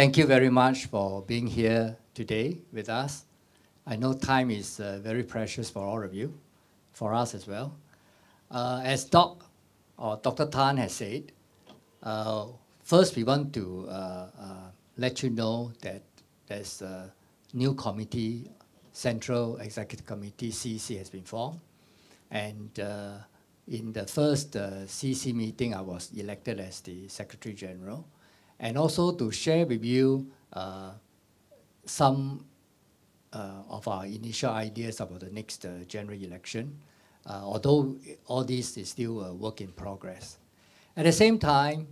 thank you very much for being here today with us. I know time is uh, very precious for all of you, for us as well. Uh, as Doc or Dr. Tan has said, uh, first we want to uh, uh, let you know that there's a new committee, Central Executive Committee, CEC, has been formed. And uh, in the first CEC meeting, I was elected as the Secretary General and also to share with you uh, some uh, of our initial ideas about the next uh, general election, uh, although all this is still a work in progress. At the same time,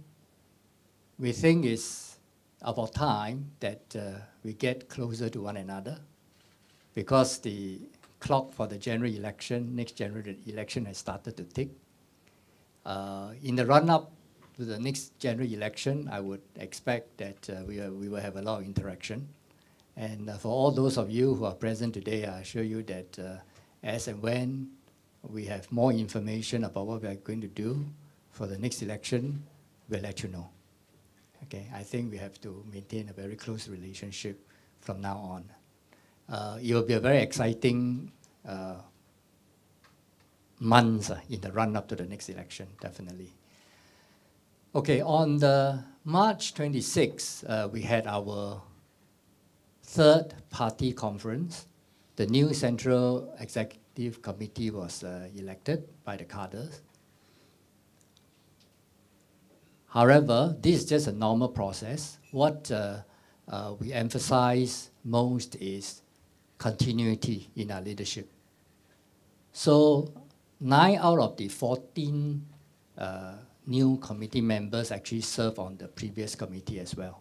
we think it's about time that uh, we get closer to one another because the clock for the general election, next general election has started to tick. Uh, in the run-up to the next general election, I would expect that uh, we, we will have a lot of interaction. And uh, for all those of you who are present today, I assure you that uh, as and when we have more information about what we are going to do for the next election, we'll let you know. Okay, I think we have to maintain a very close relationship from now on. Uh, it will be a very exciting uh, months uh, in the run-up to the next election, definitely. Okay, on the March 26th, uh, we had our third party conference. The new Central Executive Committee was uh, elected by the cadres. However, this is just a normal process. What uh, uh we emphasize most is continuity in our leadership. So, nine out of the 14 uh, new committee members actually serve on the previous committee as well.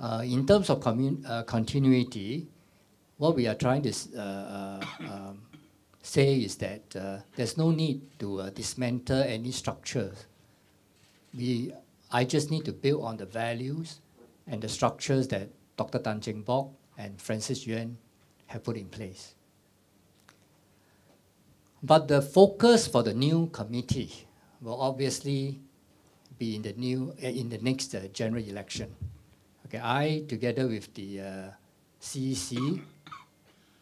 Uh, in terms of uh, continuity, what we are trying to uh, uh um, say is that uh, there's no need to uh, dismantle any structures. We, I just need to build on the values and the structures that Dr. Tan Cheng Bock and Francis Yuen have put in place. But the focus for the new committee will obviously be in the new uh, in the next uh, general election. Okay, I together with the uh, CEC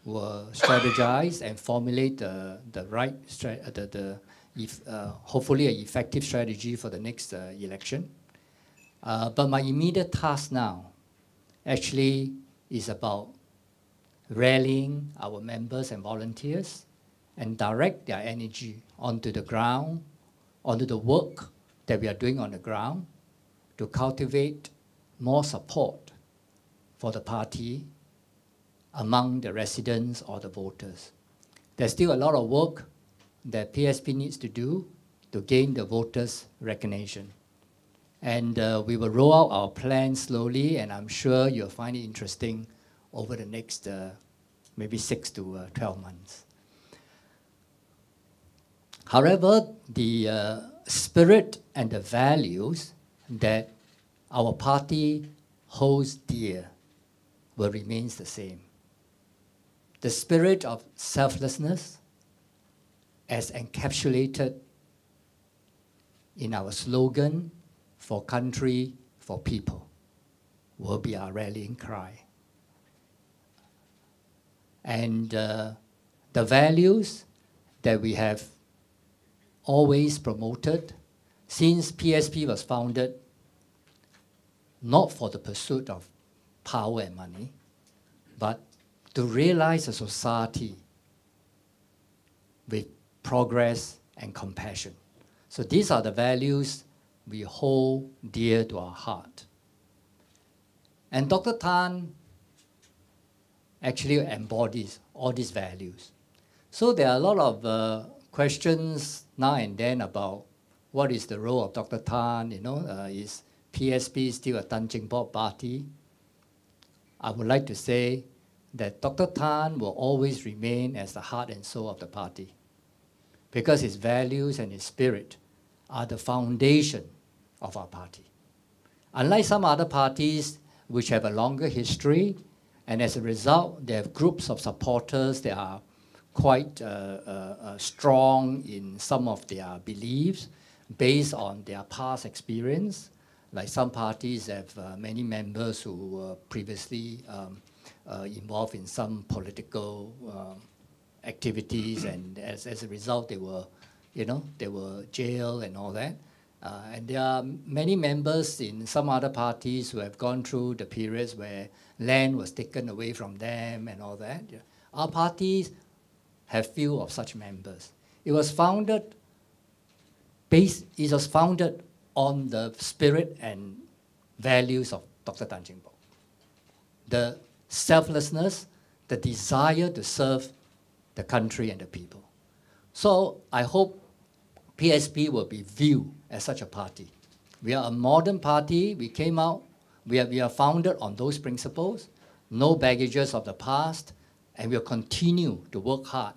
will strategize and formulate the the right uh, the the if, uh, hopefully an effective strategy for the next uh, election. but my immediate task now actually is about rallying our members and volunteers and direct their energy onto the ground onto the work that we are doing on the ground to cultivate more support for the party among the residents or the voters. There's still a lot of work that PSP needs to do to gain the voters' recognition. And uh, we will roll out our plan slowly, and I'm sure you'll find it interesting over the next uh, maybe six to uh, 12 months. However, the uh, spirit and the values that our party holds dear will remain the same. The spirit of selflessness, as encapsulated in our slogan for country, for people, will be our rallying cry. And uh, the values that we have always promoted since PSP was founded not for the pursuit of power and money, but to realize a society with progress and compassion. So these are the values we hold dear to our heart. And Dr. Tan actually embodies all these values. So there are a lot of uh, questions now and then about what is the role of Dr. Tan, you know, uh, is PSP still a Tan Cheng Bock party? I would like to say that Dr. Tan will always remain as the heart and soul of the party because his values and his spirit are the foundation of our party. Unlike some other parties which have a longer history, and as a result, they have groups of supporters that are quite uh, uh, uh, strong in some of their beliefs based on their past experience, like some parties have many members who were previously um, involved in some political um, activities, and as, as a result, they were, you know, they were jailed and all that. Uh, and there are many members in some other parties who have gone through the periods where land was taken away from them and all that. Our parties have few of such members. It was founded based, it was founded on the spirit and values of Dr. Tan Bock. The selflessness, the desire to serve the country and the people. So I hope PSP will be viewed as such a party. We are a modern party. We came out, we are, we are founded on those principles, no baggages of the past, and we'll continue to work hard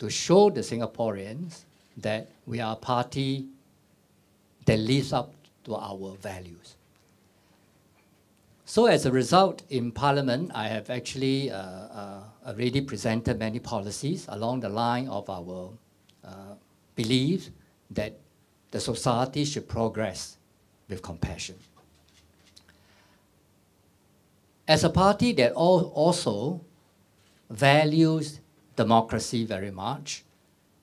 to show the Singaporeans that we are a party that lives up to our values. So as a result, in Parliament, I have actually uh, uh, already presented many policies along the line of our uh, belief that the society should progress with compassion. As a party that also values democracy very much,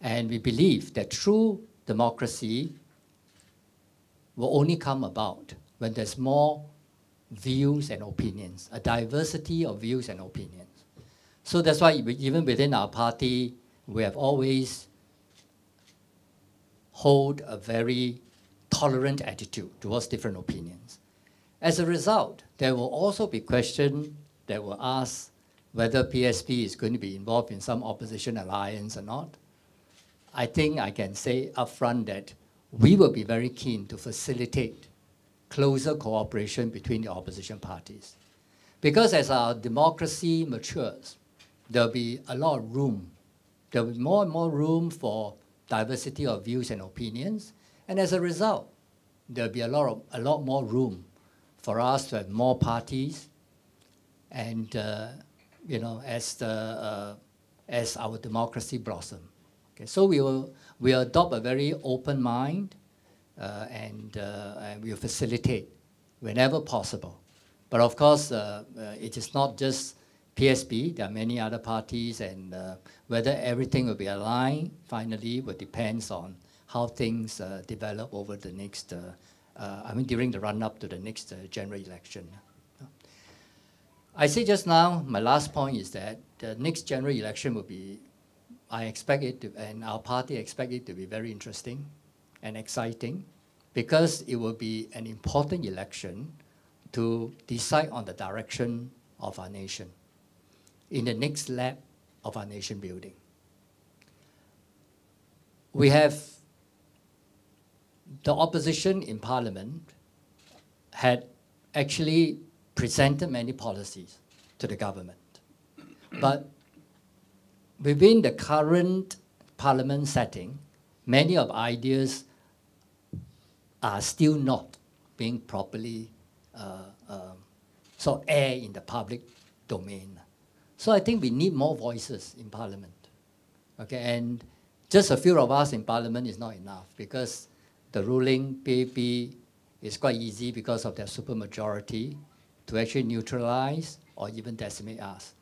and we believe that true democracy will only come about when there's more views and opinions, a diversity of views and opinions. So that's why even within our party, we have always hold a very tolerant attitude towards different opinions. As a result, there will also be questions that will ask whether PSP is going to be involved in some opposition alliance or not. I think I can say upfront that we will be very keen to facilitate closer cooperation between the opposition parties. Because as our democracy matures, there'll be a lot of room. There'll be more and more room for diversity of views and opinions. And as a result, there'll be a lot, of, a lot more room for us to have more parties and, uh, you know, as, the, uh, as our democracy blossom. Okay, so we will, we adopt a very open mind uh, and, uh, and we will facilitate whenever possible. But of course, uh, it is not just PSP, there are many other parties, and whether everything will be aligned finally will depends on how things develop over the next, I mean, during the run-up to the next general election. I say just now, my last point is that the next general election will be, I expect it to, and our party expect it to be very interesting and exciting because it will be an important election to decide on the direction of our nation in the next lap of our nation building. We have the opposition in parliament had actually presented many policies to the government. But within the current parliament setting, many of ideas are still not being properly uh, uh, so air in the public domain. So I think we need more voices in parliament. Okay, and just a few of us in parliament is not enough because the ruling PAP is quite easy because of their supermajority to actually neutralize or even decimate us.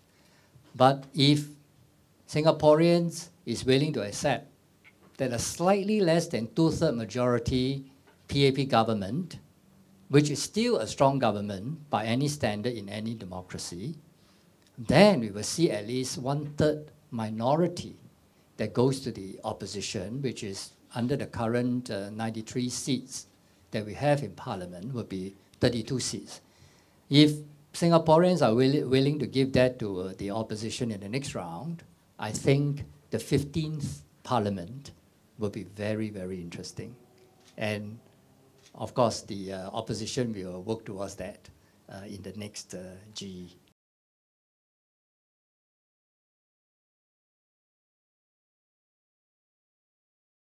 But if Singaporeans is willing to accept that a slightly less than two-third majority PAP government, which is still a strong government by any standard in any democracy, then we will see at least one-third minority that goes to the opposition, which is under the current uh, 93 seats that we have in parliament, will be 32 seats. If Singaporeans are will willing to give that to uh, the opposition in the next round, I think the 15th parliament will be very, very interesting. And of course, the uh, opposition will work towards that uh, in the next uh, GE.